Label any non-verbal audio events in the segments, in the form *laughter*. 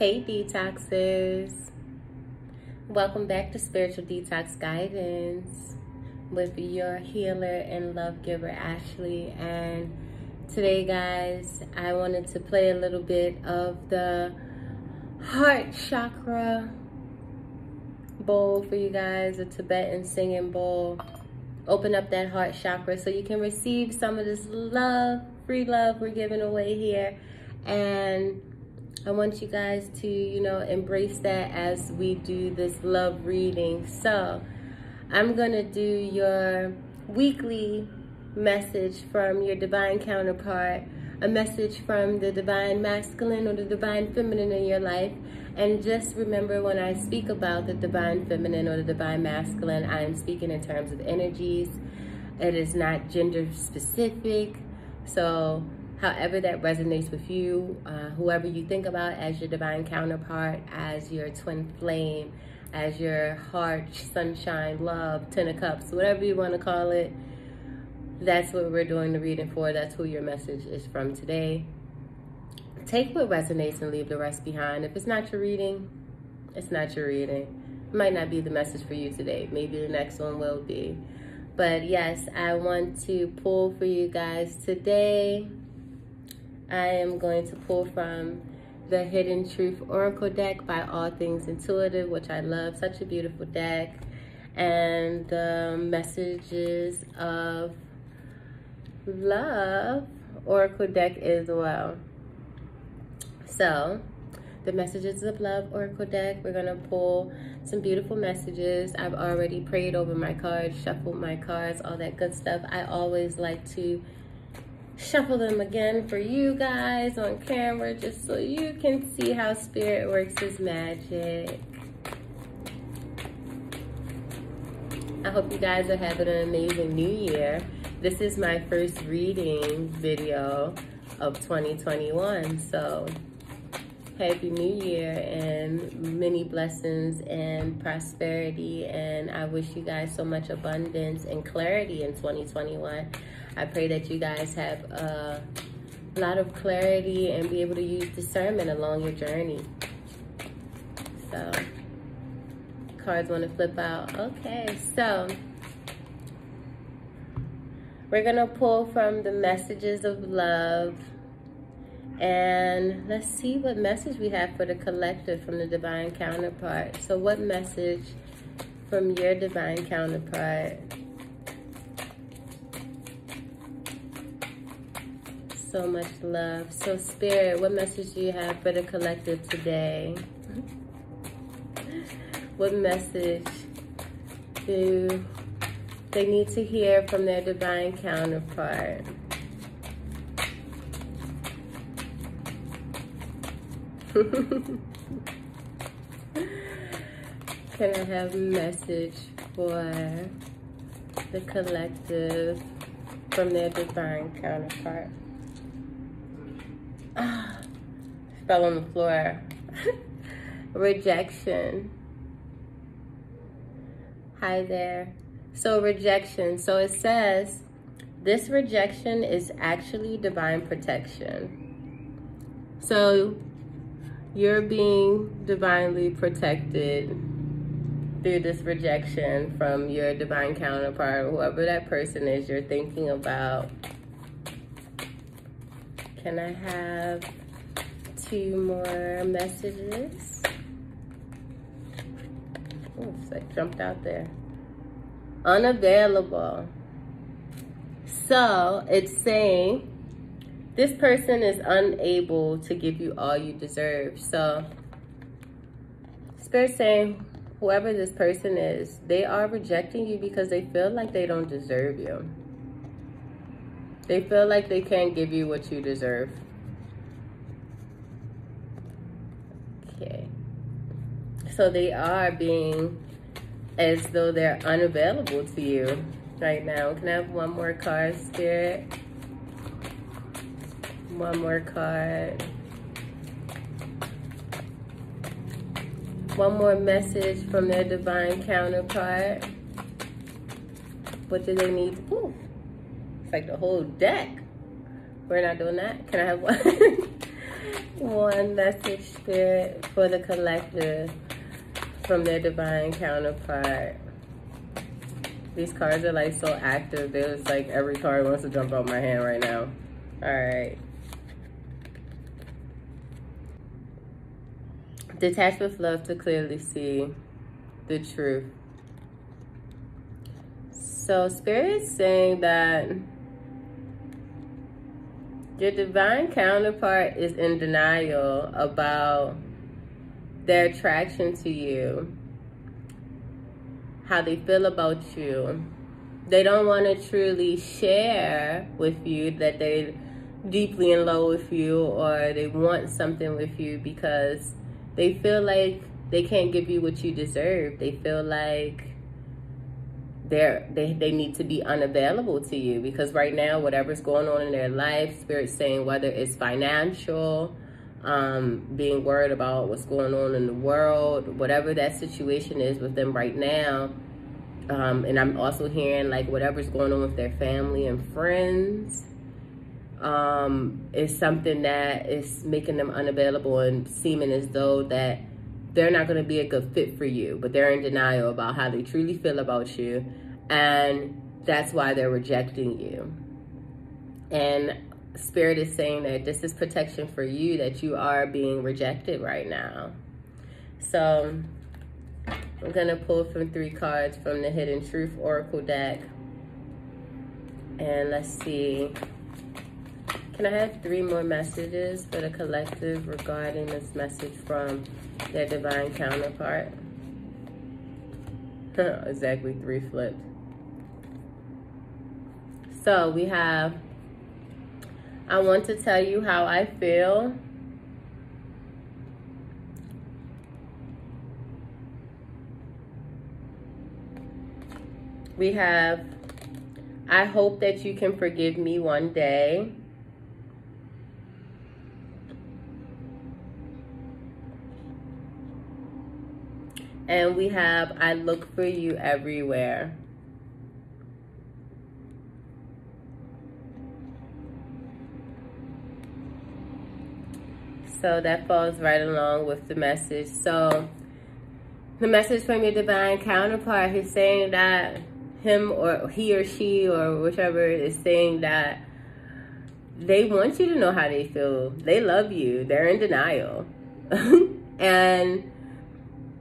Hey detoxers. Welcome back to Spiritual Detox Guidance with your healer and love giver Ashley and today guys I wanted to play a little bit of the heart chakra bowl for you guys, a Tibetan singing bowl. Open up that heart chakra so you can receive some of this love, free love we're giving away here and I want you guys to, you know, embrace that as we do this love reading. So I'm going to do your weekly message from your divine counterpart, a message from the divine masculine or the divine feminine in your life. And just remember when I speak about the divine feminine or the divine masculine, I am speaking in terms of energies. It is not gender specific. So however that resonates with you, uh, whoever you think about as your divine counterpart, as your twin flame, as your heart, sunshine, love, ten of cups, whatever you want to call it. That's what we're doing the reading for. That's who your message is from today. Take what resonates and leave the rest behind. If it's not your reading, it's not your reading. It might not be the message for you today. Maybe the next one will be. But yes, I want to pull for you guys today I am going to pull from the Hidden Truth Oracle deck by All Things Intuitive, which I love. Such a beautiful deck. And the messages of love Oracle deck as well. So, the messages of love Oracle deck, we're going to pull some beautiful messages. I've already prayed over my cards, shuffled my cards, all that good stuff. I always like to shuffle them again for you guys on camera just so you can see how spirit works his magic. I hope you guys are having an amazing new year. This is my first reading video of 2021. So happy new year and many blessings and prosperity. And I wish you guys so much abundance and clarity in 2021. I pray that you guys have a lot of clarity and be able to use discernment along your journey. So, cards want to flip out. Okay, so we're going to pull from the messages of love. And let's see what message we have for the collective from the divine counterpart. So, what message from your divine counterpart so much love. So Spirit, what message do you have for the collective today? what message do they need to hear from their divine counterpart? *laughs* Can I have a message for the collective from their divine counterpart? *sighs* fell on the floor. *laughs* rejection. Hi there. So rejection. So it says, this rejection is actually divine protection. So you're being divinely protected through this rejection from your divine counterpart, whoever that person is you're thinking about. Can I have two more messages? Oops, I jumped out there. Unavailable. So it's saying this person is unable to give you all you deserve. So Spirit saying whoever this person is, they are rejecting you because they feel like they don't deserve you. They feel like they can't give you what you deserve. Okay. So they are being as though they're unavailable to you right now. Can I have one more card, Spirit? One more card. One more message from their divine counterpart. What do they need? Ooh. It's like the whole deck. We're not doing that. Can I have one? *laughs* One message spirit for the collective from their divine counterpart. These cards are like so active. There's like every card wants to jump out my hand right now. All right. Detach with love to clearly see the truth. So Spirit is saying that your divine counterpart is in denial about their attraction to you, how they feel about you. They don't want to truly share with you that they're deeply in love with you or they want something with you because they feel like they can't give you what you deserve. They feel like they're, they they need to be unavailable to you because right now whatever's going on in their life spirit's saying whether it's financial um, being worried about what's going on in the world whatever that situation is with them right now um, and i'm also hearing like whatever's going on with their family and friends um, is something that is making them unavailable and seeming as though that they're not going to be a good fit for you, but they're in denial about how they truly feel about you. And that's why they're rejecting you. And Spirit is saying that this is protection for you, that you are being rejected right now. So I'm going to pull from three cards from the Hidden Truth Oracle deck. And let's see. Can I have three more messages for the collective regarding this message from their divine counterpart? *laughs* exactly three flipped. So we have, I want to tell you how I feel. We have, I hope that you can forgive me one day. And we have, I look for you everywhere. So that falls right along with the message. So the message from your divine counterpart is saying that him or he or she or whichever is saying that they want you to know how they feel. They love you. They're in denial. *laughs* and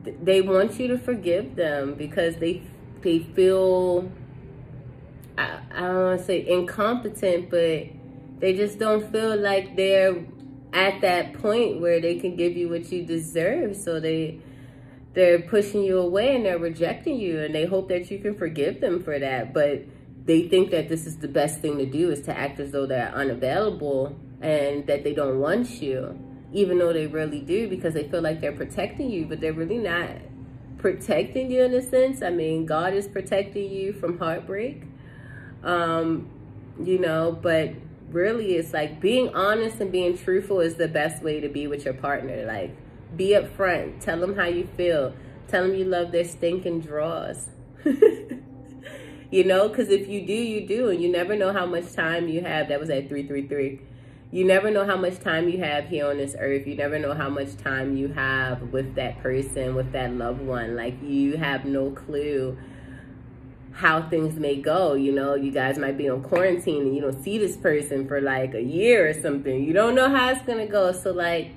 they want you to forgive them because they they feel I, I don't want to say incompetent, but they just don't feel like they're at that point where they can give you what you deserve. So they they're pushing you away and they're rejecting you and they hope that you can forgive them for that. But they think that this is the best thing to do is to act as though they're unavailable and that they don't want you even though they really do because they feel like they're protecting you, but they're really not protecting you in a sense. I mean, God is protecting you from heartbreak, um, you know, but really it's like being honest and being truthful is the best way to be with your partner. Like, be upfront, tell them how you feel, tell them you love their stinking drawers. *laughs* you know, because if you do, you do, and you never know how much time you have. That was at 333 you never know how much time you have here on this earth. You never know how much time you have with that person, with that loved one. Like you have no clue how things may go. You know, you guys might be on quarantine and you don't see this person for like a year or something. You don't know how it's going to go. So like,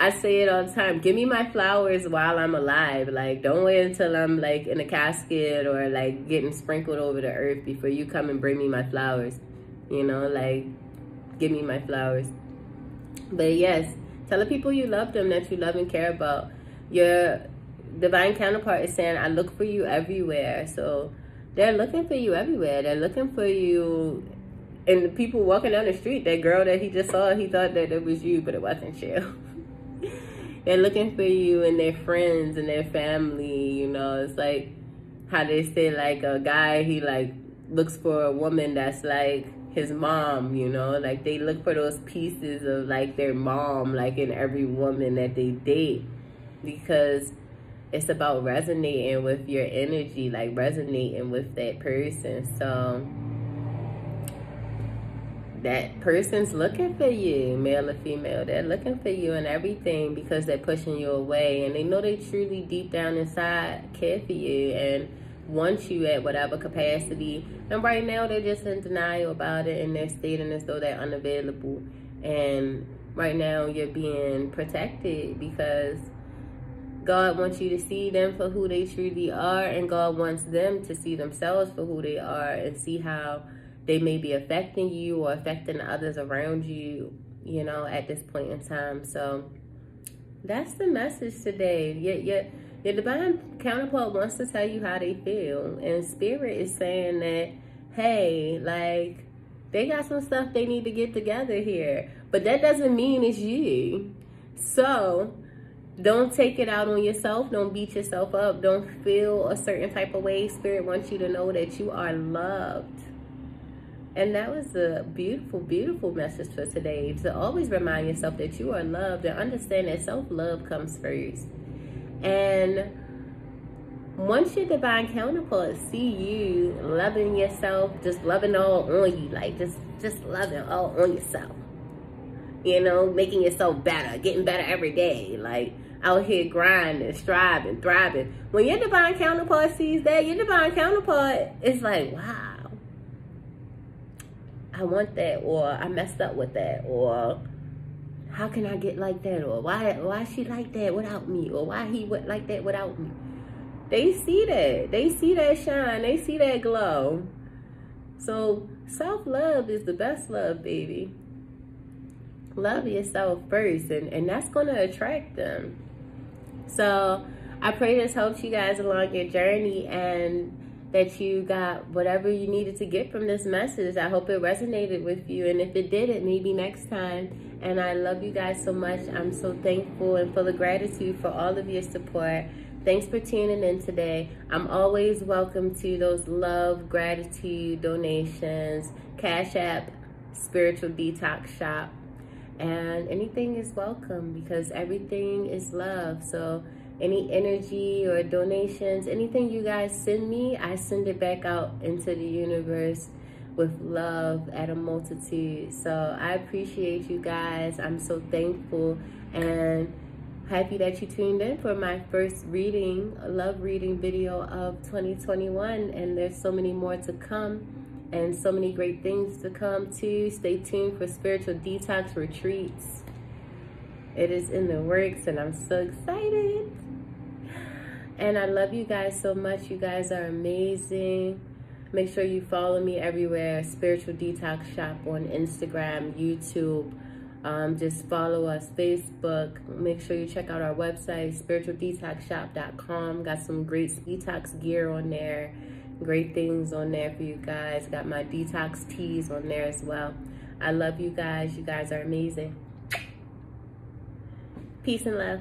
I say it all the time. Give me my flowers while I'm alive. Like, don't wait until I'm like in a casket or like getting sprinkled over the earth before you come and bring me my flowers. You know, like give me my flowers. But yes, tell the people you love them that you love and care about. Your divine counterpart is saying, I look for you everywhere. So they're looking for you everywhere. They're looking for you. And the people walking down the street, that girl that he just saw, he thought that it was you, but it wasn't you. *laughs* they're looking for you and their friends and their family. You know, it's like how they say, like a guy, he like looks for a woman that's like his mom, you know, like they look for those pieces of like their mom, like in every woman that they date, because it's about resonating with your energy, like resonating with that person. So that person's looking for you, male or female. They're looking for you and everything because they're pushing you away. And they know they truly deep down inside care for you and want you at whatever capacity. And right now they're just in denial about it and they're stating as though they're unavailable. And right now you're being protected because God wants you to see them for who they truly are, and God wants them to see themselves for who they are and see how they may be affecting you or affecting others around you, you know, at this point in time. So that's the message today. Your, your, your divine counterpart wants to tell you how they feel, and spirit is saying that, hey, like, they got some stuff they need to get together here. But that doesn't mean it's you. So don't take it out on yourself. Don't beat yourself up. Don't feel a certain type of way. Spirit wants you to know that you are loved. And that was a beautiful, beautiful message for today. To always remind yourself that you are loved and understand that self-love comes first. And once your divine counterpart see you loving yourself, just loving all on you, like just just loving all on yourself. You know, making yourself better, getting better every day. Like out here grinding, striving, thriving. When your divine counterpart sees that, your divine counterpart is like, wow, I want that, or I messed up with that, or how can I get like that, or why why she like that without me, or why he went like that without me. They see that. They see that shine. They see that glow. So self-love is the best love, baby. Love yourself first, and, and that's going to attract them. So I pray this helps you guys along your journey and that you got whatever you needed to get from this message. I hope it resonated with you. And if it didn't, maybe next time. And I love you guys so much. I'm so thankful and full of gratitude for all of your support. Thanks for tuning in today. I'm always welcome to those love, gratitude, donations, Cash App, Spiritual Detox Shop and anything is welcome because everything is love so any energy or donations anything you guys send me i send it back out into the universe with love at a multitude so i appreciate you guys i'm so thankful and happy that you tuned in for my first reading love reading video of 2021 and there's so many more to come and so many great things to come too. Stay tuned for spiritual detox retreats. It is in the works and I'm so excited. And I love you guys so much. You guys are amazing. Make sure you follow me everywhere. Spiritual Detox Shop on Instagram, YouTube. Um, just follow us, Facebook. Make sure you check out our website, spiritualdetoxshop.com. Got some great detox gear on there great things on there for you guys. Got my detox teas on there as well. I love you guys. You guys are amazing. Peace and love.